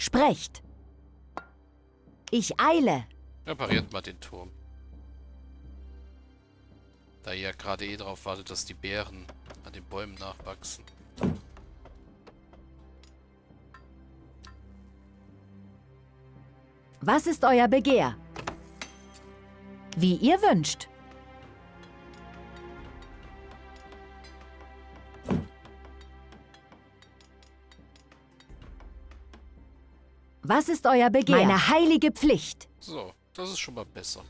Sprecht. Ich eile. Repariert mal den Turm. Da ihr ja gerade eh drauf wartet, dass die Beeren an den Bäumen nachwachsen. Was ist euer Begehr? Wie ihr wünscht. Was ist euer Begehr? Meine heilige Pflicht. So, das ist schon mal besser.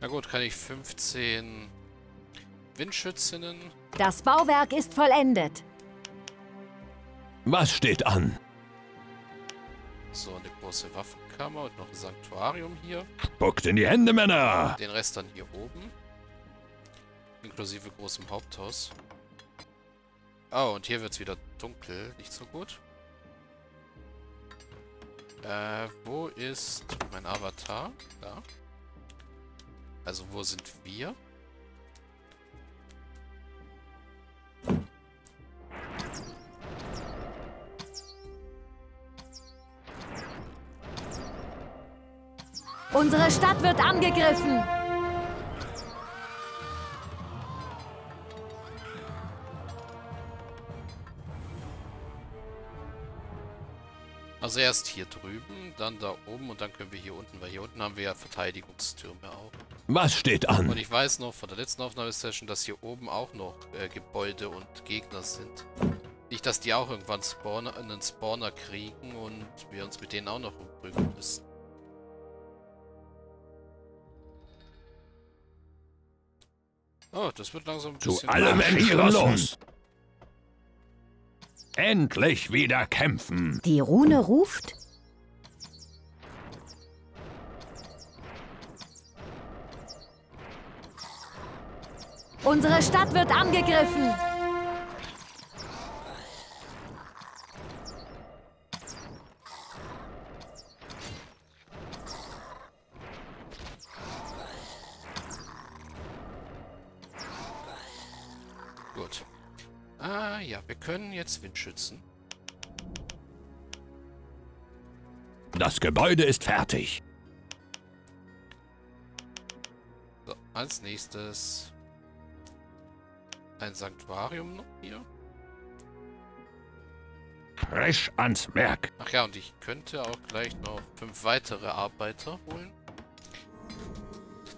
Na gut, kann ich 15 Windschützinnen. Das Bauwerk ist vollendet. Was steht an? So, eine große Waffenkammer und noch ein Sanktuarium hier. Spuckt in die Hände, Männer! Den Rest dann hier oben. Inklusive großem Haupthaus. Oh, und hier wird es wieder dunkel. Nicht so gut. Äh, wo ist mein Avatar? Da. Also, wo sind wir? Unsere Stadt wird angegriffen. Also erst hier drüben, dann da oben und dann können wir hier unten, weil hier unten haben wir ja Verteidigungstürme auch. Was steht an? Und ich weiß noch von der letzten Aufnahmesession, dass hier oben auch noch äh, Gebäude und Gegner sind. Nicht, dass die auch irgendwann Spawner, einen Spawner kriegen und wir uns mit denen auch noch umprügeln müssen. Oh, das wird langsam ein bisschen... Zu allem entschlossen! Endlich wieder kämpfen! Die Rune ruft? Unsere Stadt wird angegriffen! Können jetzt Windschützen. Das Gebäude ist fertig. So, als nächstes ein Sanktuarium noch hier. Frisch ans Werk. Ach ja, und ich könnte auch gleich noch fünf weitere Arbeiter holen,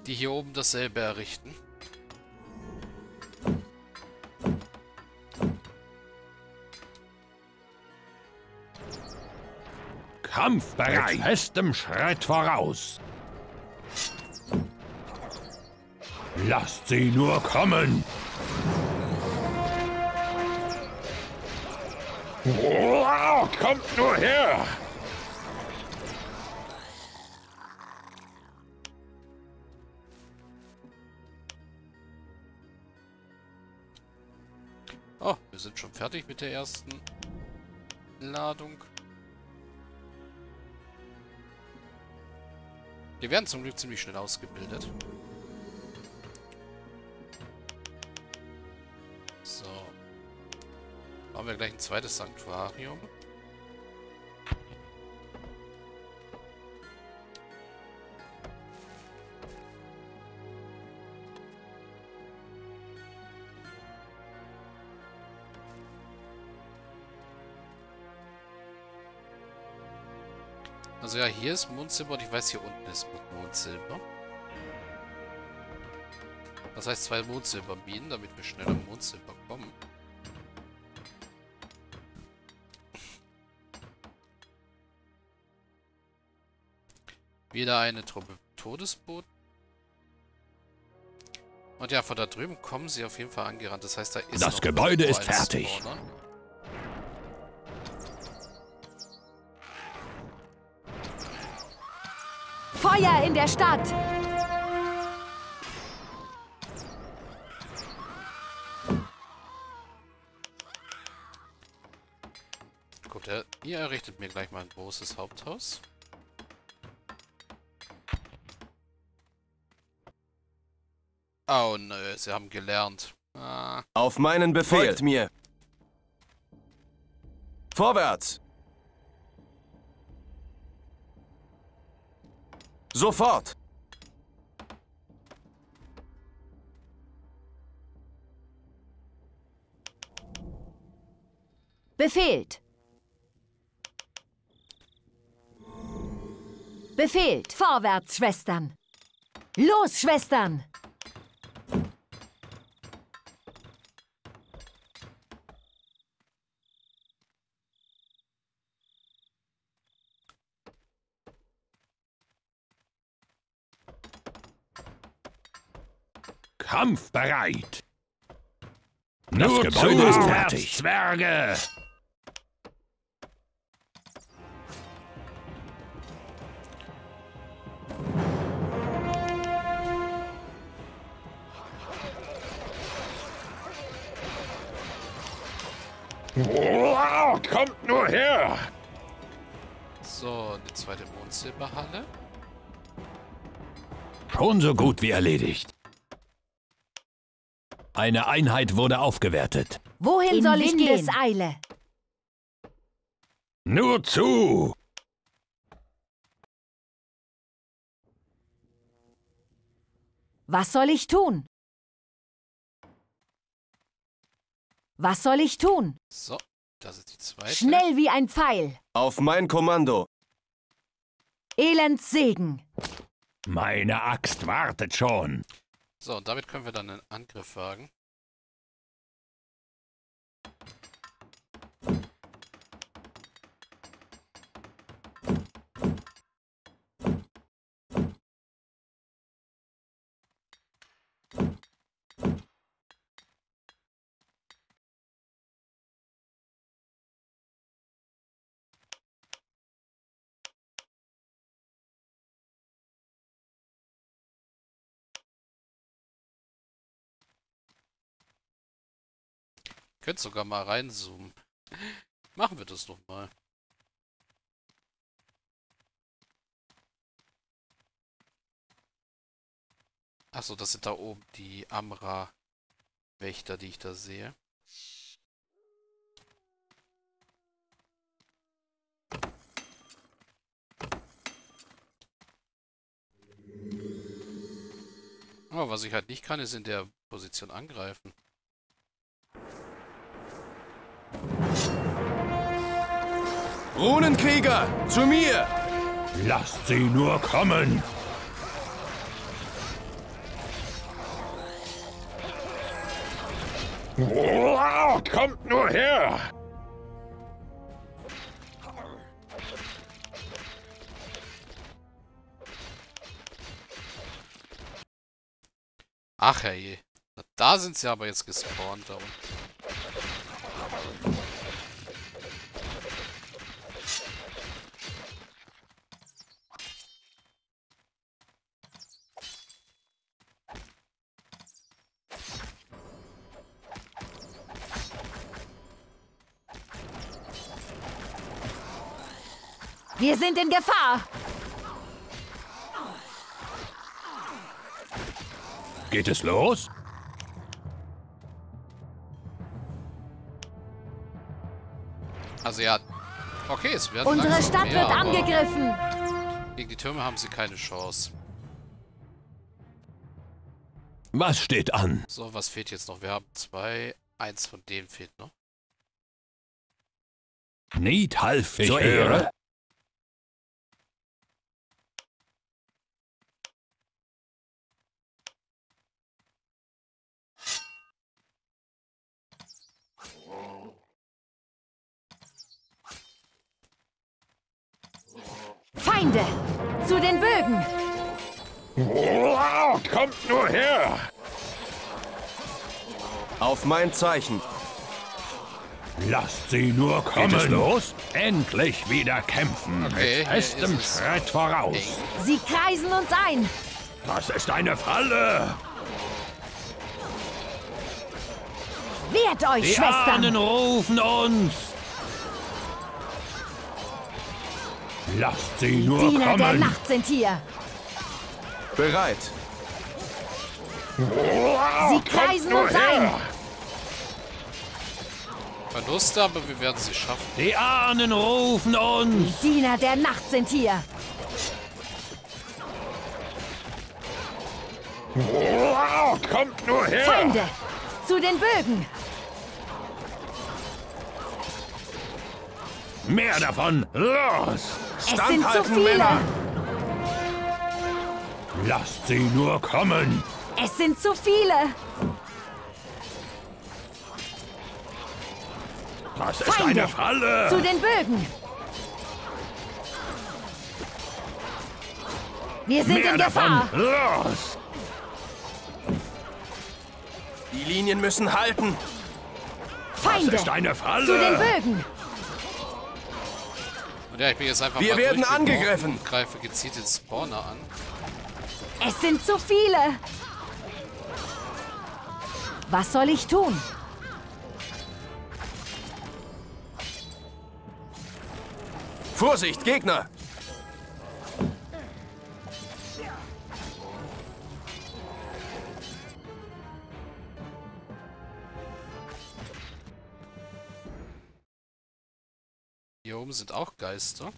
die hier oben dasselbe errichten. Kampfbereit. Mit festem Schritt voraus. Lasst sie nur kommen. Wow, kommt nur her. Oh, wir sind schon fertig mit der ersten Ladung. Die werden zum Glück ziemlich schnell ausgebildet. So. Bauen wir gleich ein zweites Sanktuarium. Also ja, hier ist Mondsilber und ich weiß, hier unten ist Mondsilber. Das heißt zwei Mondsilberminen, damit wir schneller Mondsilber kommen. Wieder eine Truppe Todesboten. Und ja, von da drüben kommen sie auf jeden Fall angerannt. Das heißt, da ist Das Gebäude ist fertig. Spawner. Feuer in der Stadt! Gut, er, ihr errichtet mir gleich mal ein großes Haupthaus. Oh nö, sie haben gelernt. Ah, Auf meinen Befehl. Folgt mir. Vorwärts. Sofort. Befehlt. Befehlt. Vorwärts, Schwestern. Los, Schwestern. Kampfbereit. Das Nur Gebäude zu, ist fertig. Zwerge. Wow, kommt nur her! so, die zweite Mondsilberhalle. Schon so gut wie erledigt. Eine Einheit wurde aufgewertet. Wohin In soll ich Windeseile. gehen? Eile. Nur zu! Was soll ich tun? Was soll ich tun? So, das ist die zweite. Schnell wie ein Pfeil. Auf mein Kommando. Elends Segen. Meine Axt wartet schon. So, und damit können wir dann einen Angriff wagen. Könnt sogar mal reinzoomen. Machen wir das doch mal. Achso, das sind da oben die Amra-Wächter, die ich da sehe. Aber was ich halt nicht kann, ist in der Position angreifen. Runenkrieger, zu mir. Lasst sie nur kommen! Wow, kommt nur her! Ach herrje. Da sind sie aber jetzt gespawnt da unten. Wir sind in Gefahr. Geht es los? Also ja. Okay, es werden Unsere Stadt mehr, wird angegriffen. Gegen die Türme haben sie keine Chance. Was steht an? So, was fehlt jetzt noch? Wir haben zwei. Eins von denen fehlt noch. Need half Ich zur höre. Feinde. Zu den Bögen. Wow, kommt nur her! Auf mein Zeichen. Lasst sie nur kommen! Geht es los? Endlich wieder kämpfen! Okay, Mit festem Schritt voraus! Sie kreisen uns ein. Das ist eine Falle! Wehrt euch, Die Schwestern. Ahnen rufen uns! Lasst sie nur Diener der kommen! Nacht sind hier. Bereit. Sie kreisen uns ein. Verluste, aber wir werden sie schaffen. Die Ahnen rufen uns. Diener der Nacht sind hier. Kommt nur her! Feinde, zu den Bögen. Mehr davon! Los! Es sind zu Standhalten, viele. Männer! Lasst sie nur kommen! Es sind zu viele. Das ist Feinde. eine Falle! Zu den Bögen. Wir sind Mehr in davon! Gefahr. Los! Die Linien müssen halten! Das Feinde, ist eine Falle! zu den Bögen. Und ja, ich bin jetzt einfach Wir mal werden angegriffen. Und greife gezielt den Spawner an. Es sind zu viele. Was soll ich tun? Vorsicht, Gegner! Hier oben sind auch Geister.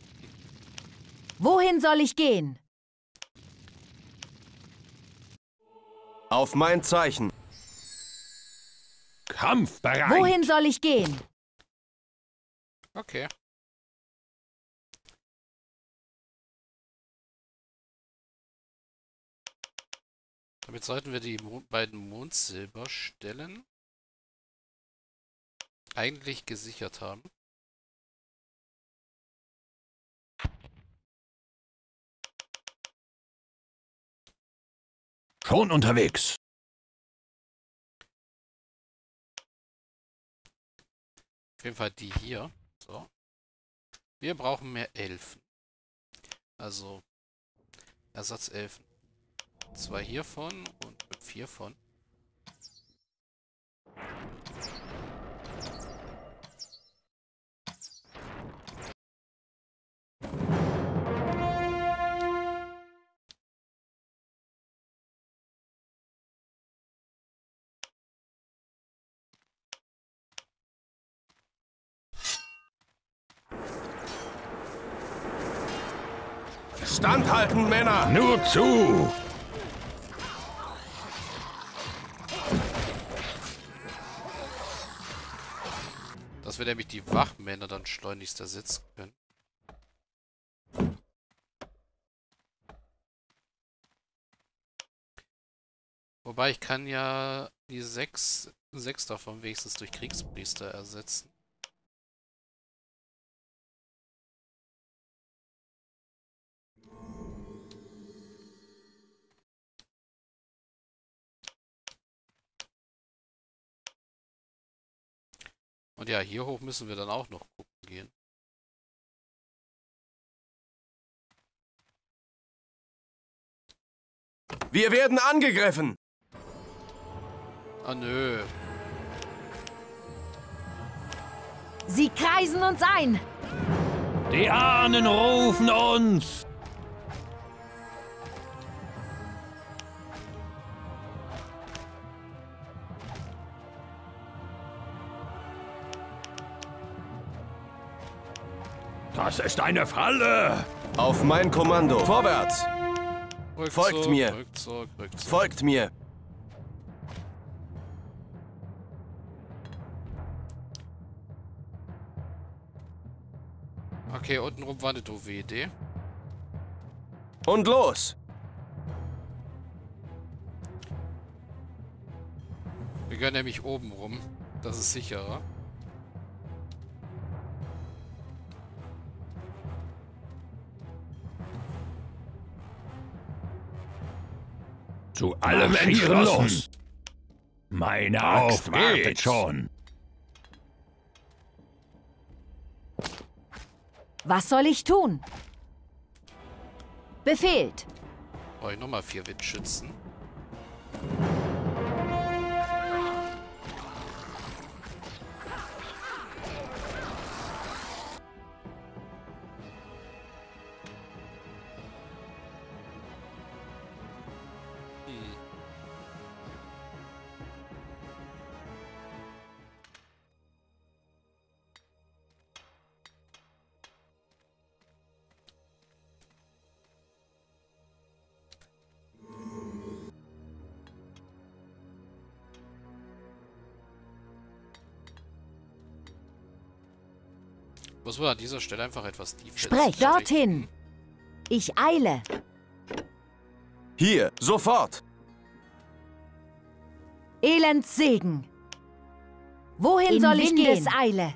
Wohin soll ich gehen? Auf mein Zeichen! Kampfbereit! Wohin soll ich gehen? Okay. Damit sollten wir die Mo beiden Mondsilberstellen eigentlich gesichert haben. Schon unterwegs. Auf jeden Fall die hier. So. Wir brauchen mehr Elfen. Also Ersatzelfen. Zwei hiervon und vier von. Standhalten, Männer! Nur zu! Dass wir nämlich die Wachmänner dann schleunigst ersetzen können. Wobei ich kann ja die sechs, sechs davon wenigstens durch Kriegspriester ersetzen. Und ja, hier hoch müssen wir dann auch noch gucken gehen. Wir werden angegriffen! Ah nö. Sie kreisen uns ein. Die Ahnen rufen uns. Das ist eine Falle! Auf mein Kommando! Vorwärts! Rückzug, Folgt mir. Rückzug, Rückzug. Folgt mir! Okay, untenrum war eine doofe Idee. Und los! Wir können nämlich oben rum. Das ist sicherer. Zu allem entschlossen! los. Meine Auf Axt wartet geht's. schon! Was soll ich tun? Befehlt. Brauche ich nochmal vier Windschützen. Muss man an dieser Stelle einfach etwas Defense Sprech dorthin. Ich eile. Hier, sofort. Elendssegen. Wohin In soll ich Windeseile. gehen? Eile.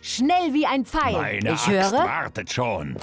Schnell wie ein Pfeil. Meine ich Axt höre. wartet schon.